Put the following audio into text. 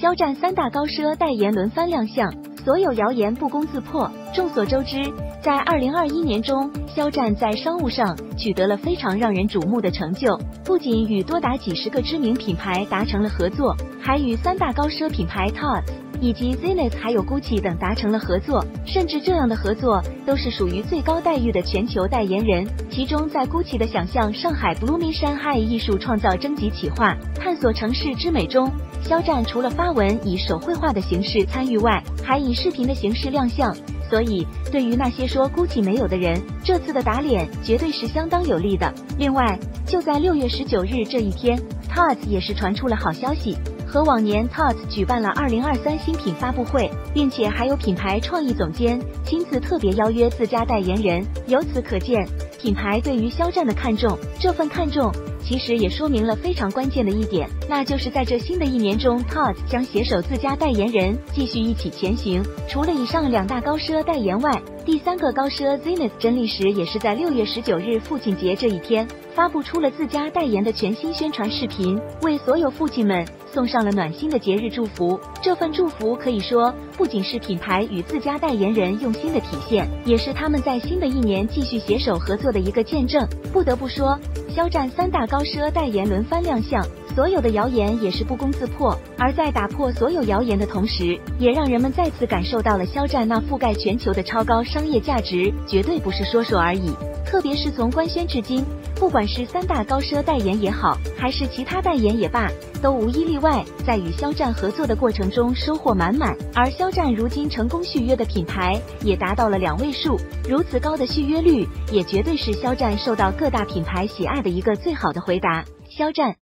肖战三大高奢代言轮番亮相，所有谣言不攻自破。众所周知，在二零二一年中，肖战在商务上取得了非常让人瞩目的成就，不仅与多达几十个知名品牌达成了合作，还与三大高奢品牌 Tod's 以及 Zenith 还有 Gucci 等达成了合作，甚至这样的合作都是属于最高待遇的全球代言人。其中，在 Gucci 的想象上海 Blooming Shanghai 艺术创造征集企划，探索城市之美中。肖战除了发文以手绘画的形式参与外，还以视频的形式亮相。所以，对于那些说 GUCCI 没有的人，这次的打脸绝对是相当有利的。另外，就在六月十九日这一天，Tod's 也是传出了好消息，和往年 Tod's 举办了二零二三新品发布会，并且还有品牌创意总监亲自特别邀约自家代言人。由此可见，品牌对于肖战的看重，这份看重。其实也说明了非常关键的一点，那就是在这新的一年中，Tod 将携手自家代言人继续一起前行。除了以上两大高奢代言外，第三个高奢 Zenith 真力时也是在六月十九日父亲节这一天发布出了自家代言的全新宣传视频，为所有父亲们送上了暖心的节日祝福。这份祝福可以说不仅是品牌与自家代言人用心的体现，也是他们在新的一年继续携手合作的一个见证。不得不说。肖战三大高奢代言轮番亮相，所有的谣言也是不攻自破。而在打破所有谣言的同时，也让人们再次感受到了肖战那覆盖全球的超高商业价值，绝对不是说说而已。特别是从官宣至今，不管是三大高奢代言也好，还是其他代言也罢，都无一例外在与肖战合作的过程中收获满满。而肖战如今成功续约的品牌也达到了两位数，如此高的续约率，也绝对是肖战受到各大品牌喜爱的一个最好的回答。肖战。